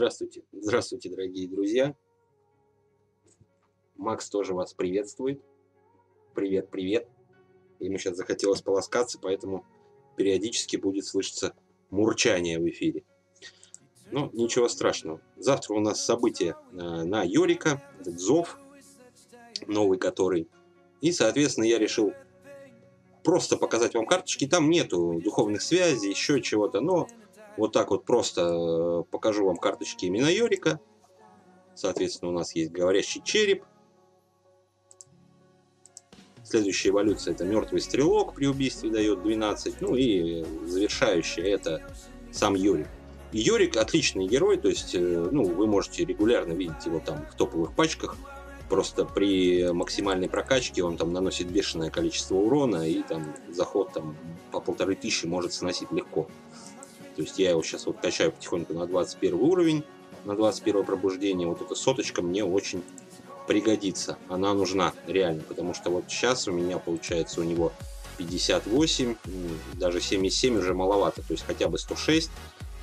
Здравствуйте, здравствуйте, дорогие друзья. Макс тоже вас приветствует. Привет, привет. Ему сейчас захотелось полоскаться, поэтому периодически будет слышаться мурчание в эфире. Ну, ничего страшного. Завтра у нас событие э, на Йорика, зов, новый который. И, соответственно, я решил просто показать вам карточки. Там нету духовных связей, еще чего-то, но вот так вот просто э, покажу вам карточки именно Йорика. Соответственно, у нас есть говорящий череп. Следующая эволюция это мертвый стрелок при убийстве дает 12. Ну и завершающая это сам Йорик. Йорик отличный герой, то есть э, ну, вы можете регулярно видеть его там в топовых пачках. Просто при максимальной прокачке он там наносит бешеное количество урона и там заход там по полторы тысячи может сносить легко. То есть я его сейчас вот качаю потихоньку на 21 уровень, на 21 пробуждение. Вот эта соточка мне очень пригодится. Она нужна реально, потому что вот сейчас у меня получается у него 58, даже 77 уже маловато, то есть хотя бы 106.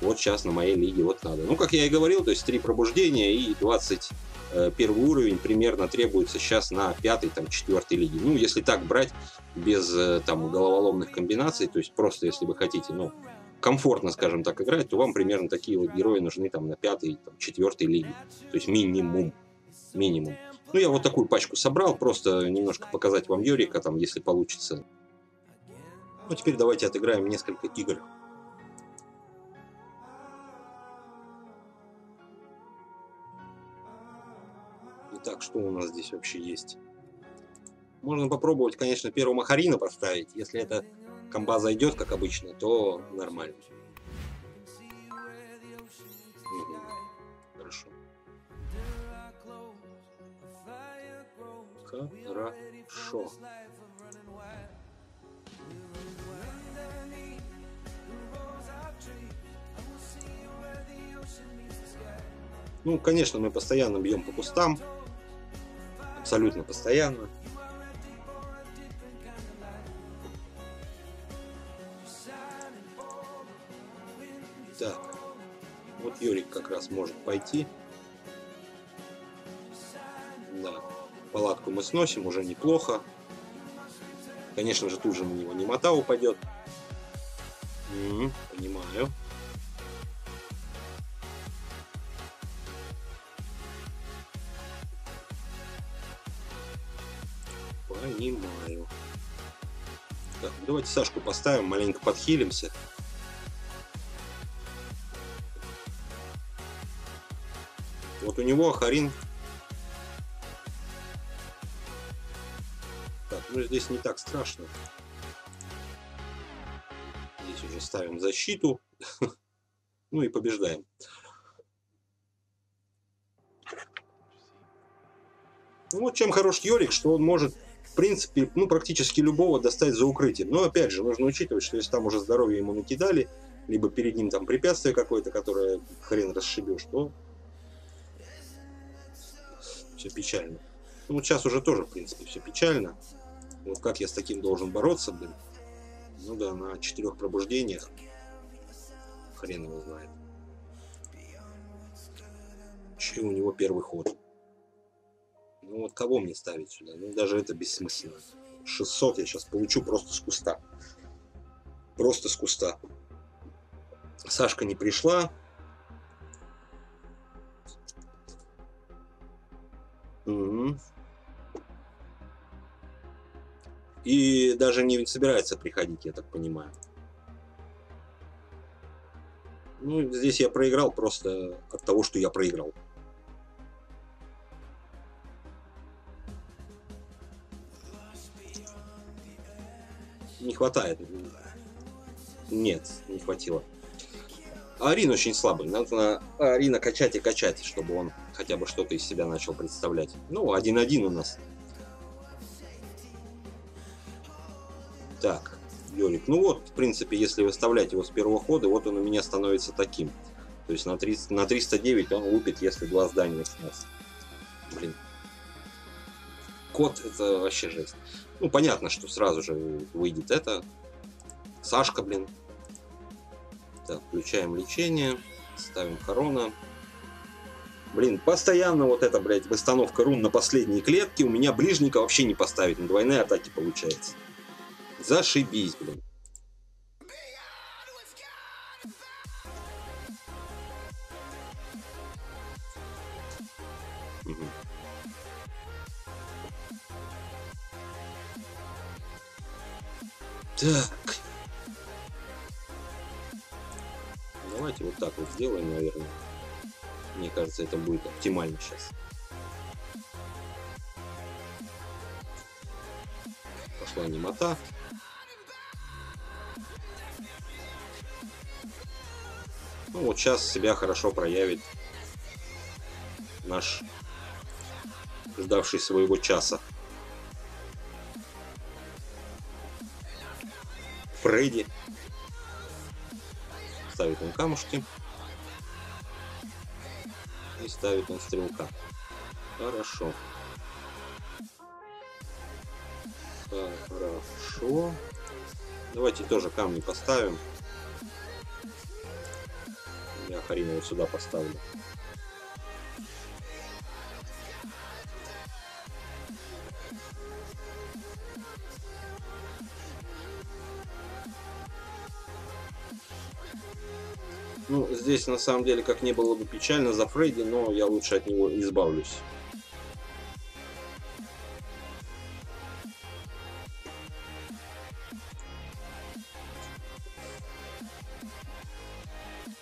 Вот сейчас на моей лиге вот надо. Ну, как я и говорил, то есть 3 пробуждения и 20 первый уровень примерно требуется сейчас на пятой, там, четвертой лиге. Ну, если так брать, без э, там головоломных комбинаций, то есть просто если вы хотите, ну, комфортно, скажем так, играть, то вам примерно такие вот герои нужны там на пятой, там, четвертой лиге. То есть минимум. Минимум. Ну, я вот такую пачку собрал, просто немножко показать вам Йорика, там, если получится. Ну, теперь давайте отыграем несколько игр. Итак, что у нас здесь вообще есть? Можно попробовать, конечно, первого Махарина поставить, если это комба зайдет, как обычно, то нормально. Хорошо. Хорошо. Ну, конечно, мы постоянно бьем по кустам. Абсолютно постоянно. Пойти. Да. Палатку мы сносим, уже неплохо. Конечно же, тут же на него немота упадет. Угу, понимаю. Понимаю. Так, давайте Сашку поставим, маленько подхилимся. Вот у него Харин. Так, ну здесь не так страшно. Здесь уже ставим защиту. ну и побеждаем. Ну вот чем хорош Йорик, что он может, в принципе, ну практически любого достать за укрытием. Но опять же, нужно учитывать, что если там уже здоровье ему накидали, либо перед ним там препятствие какое-то, которое хрен расшибешь, то все печально. Ну, вот сейчас уже тоже, в принципе, все печально. Вот как я с таким должен бороться, блин. Ну да, на четырех пробуждениях. Хрен его знает. Че у него первый ход. Ну вот кого мне ставить сюда? Ну даже это бессмысленно. 600 я сейчас получу просто с куста. Просто с куста. Сашка не пришла. И даже не собирается приходить, я так понимаю. Ну, здесь я проиграл просто от того, что я проиграл. Не хватает. Нет, не хватило. Арин очень слабый. Надо Арина качать и качать, чтобы он хотя бы что-то из себя начал представлять. Ну, один-один у нас. Так, Йорик. Ну вот, в принципе, если выставлять его с первого хода, вот он у меня становится таким. То есть на, 30, на 309 он лупит, если два здания снес. Блин. Кот это вообще жесть. Ну, понятно, что сразу же выйдет это. Сашка, блин. Так, включаем лечение. Ставим корона. Блин, постоянно вот эта, блядь, восстановка рун на последние клетки. У меня ближника вообще не поставить. На двойные атаки получается. Зашибись, блин. Так. Давайте вот так вот сделаем, наверное. Мне кажется, это будет оптимально сейчас. Пошла немота. Ну вот сейчас себя хорошо проявит наш ждавший своего часа. Фредди. Ставит он камушки. И ставит он стрелка. Хорошо. Хорошо. Давайте тоже камни поставим. Я Харина вот сюда поставлю. Ну, здесь на самом деле, как не было бы печально за Фредди, но я лучше от него избавлюсь.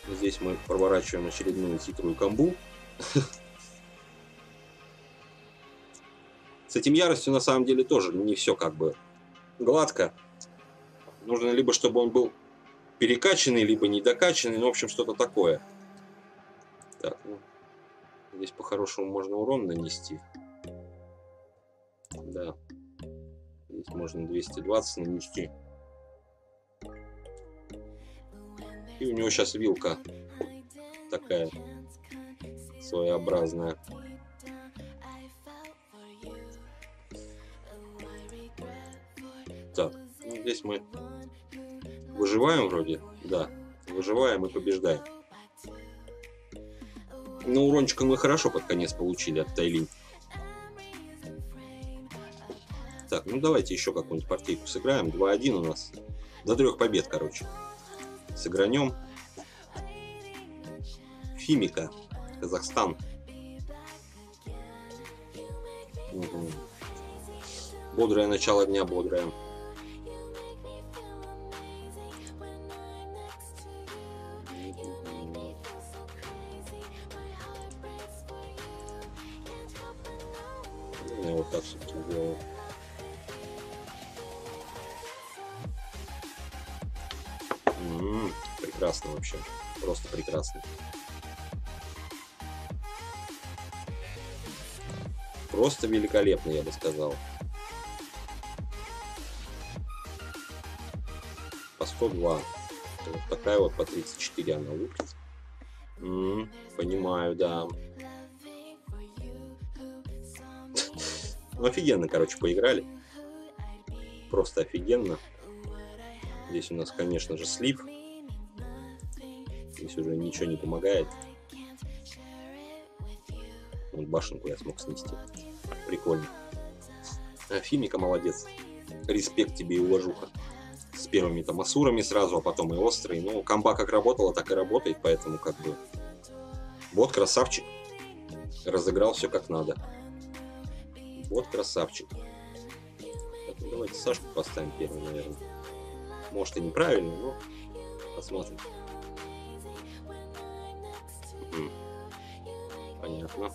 Здесь мы проворачиваем очередную хитрую камбу. С этим яростью на самом деле тоже не все как бы гладко. Нужно либо, чтобы он был перекачанный, либо недокачанный, ну, в общем, что-то такое. Так, ну, здесь по-хорошему можно урон нанести. Да. Здесь можно 220 нанести. И у него сейчас вилка такая своеобразная. Так, ну, здесь мы Выживаем вроде? Да. Выживаем и побеждаем. Ну, урончика мы хорошо под конец получили от Тайлин. Так, ну давайте еще какую-нибудь партийку сыграем. 2-1 у нас. До трех побед, короче. Сыгранем. Фимика. Казахстан. Угу. Бодрое начало дня, бодрое. Вообще. Просто прекрасно. Просто великолепно, я бы сказал. По 102. Вот такая вот по 34 она лупит. М -м, понимаю, да. Офигенно, короче, поиграли. Просто офигенно. Здесь у нас, конечно же, слив здесь уже ничего не помогает. Вот башенку я смог снести. Прикольно. А, Фимика молодец. Респект тебе и уважуха. С первыми там асурами сразу, а потом и острый. Ну, комба как работала, так и работает, поэтому как бы... Вот красавчик. Разыграл все как надо. Вот красавчик. Ну, давайте Сашку поставим первым, наверное. Может и неправильно, но посмотрим. Понятно.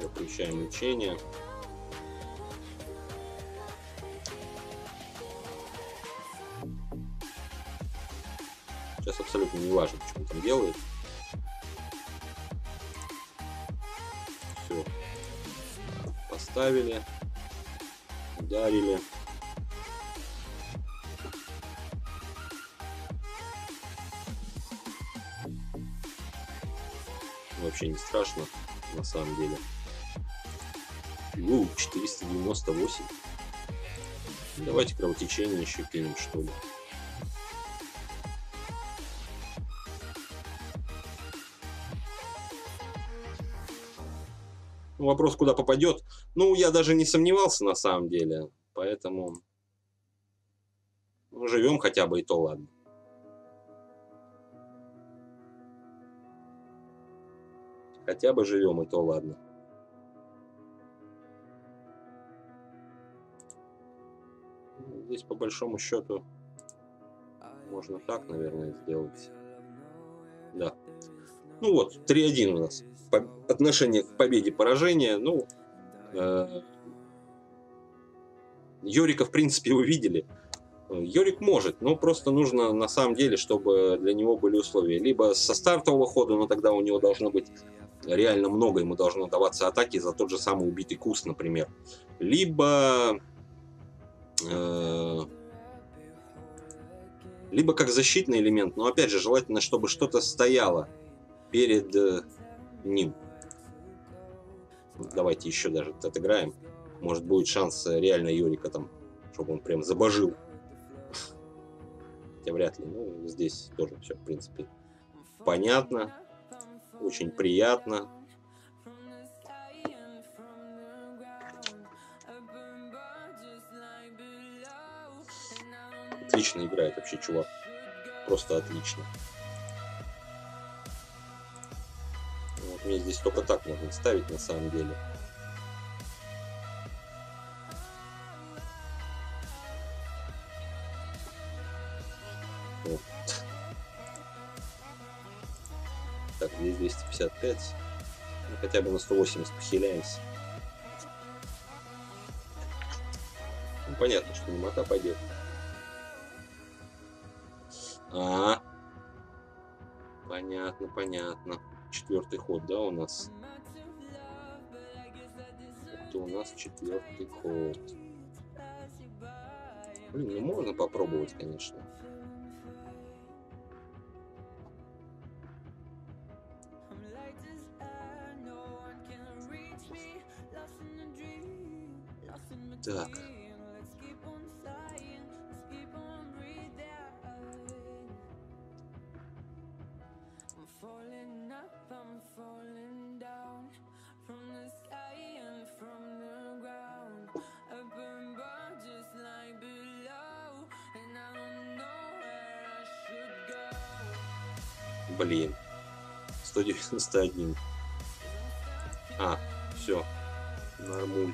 Запрещаем лечение. Сейчас абсолютно не важно, что он там делает. поставили, ударили. Вообще не страшно, на самом деле. Ну, 498. Давайте кровотечение еще кинем, что ли. Ну, вопрос, куда попадет. Ну, я даже не сомневался на самом деле. Поэтому ну, живем хотя бы и то ладно. Хотя бы живем и то ладно. Здесь по большому счету можно так, наверное, сделать. Да. Ну вот, 3-1 у нас. По отношение к победе поражение. Ну, Йорика, в принципе, вы видели. Йорик может, но просто нужно на самом деле, чтобы для него были условия. Либо со стартового хода, но тогда у него должно быть реально много, ему должно даваться атаки за тот же самый убитый куст, например. Либо... Э либо как защитный элемент, но опять же желательно, чтобы что-то стояло перед э, ним. Давайте еще даже отыграем. Может будет шанс э, реально Юрика там, чтобы он прям забожил. Хотя вряд ли. Ну, здесь тоже все, в принципе, понятно. Очень приятно. Отлично играет вообще чувак. Просто отлично. Вот мне здесь только так можно ставить на самом деле. Вот. Так, здесь 255. Ну, хотя бы на 180 похиляемся. Ну, понятно, что немота пойдет. А, понятно, понятно. Четвертый ход, да, у нас? Это у нас четвертый ход. Блин, ну можно попробовать, конечно. Блин. 191. А, все. Нормуль.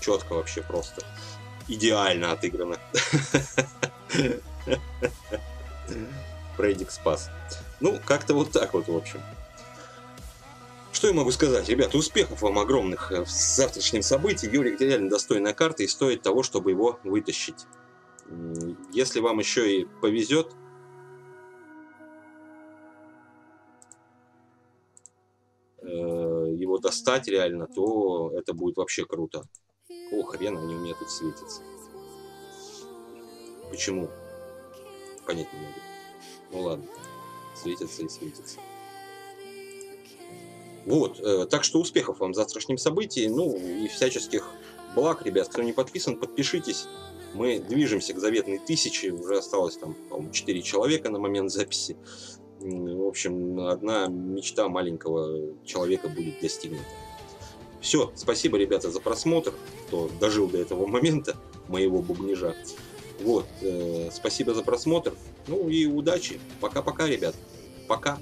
Четко вообще просто. Идеально отыграно. Фрейдик спас. Ну, как-то вот так вот, в общем. Что я могу сказать? Ребята, успехов вам огромных в завтрашнем событии. Юрик реально достойная карта и стоит того, чтобы его вытащить. Если вам еще и повезет, э, его достать реально, то это будет вообще круто. О, хрен они у меня тут светятся. Почему? Понять не могу. Ну ладно. Светятся и светятся. Вот, э, так что успехов вам в завтрашнем событии, ну и всяческих благ, ребят. Кто не подписан, подпишитесь. Мы движемся к заветной тысяче, уже осталось там, по-моему, 4 человека на момент записи. В общем, одна мечта маленького человека будет достигнута. Все, спасибо, ребята, за просмотр, кто дожил до этого момента моего бубнижа. Вот, э, спасибо за просмотр. Ну и удачи. Пока-пока, ребят. Пока.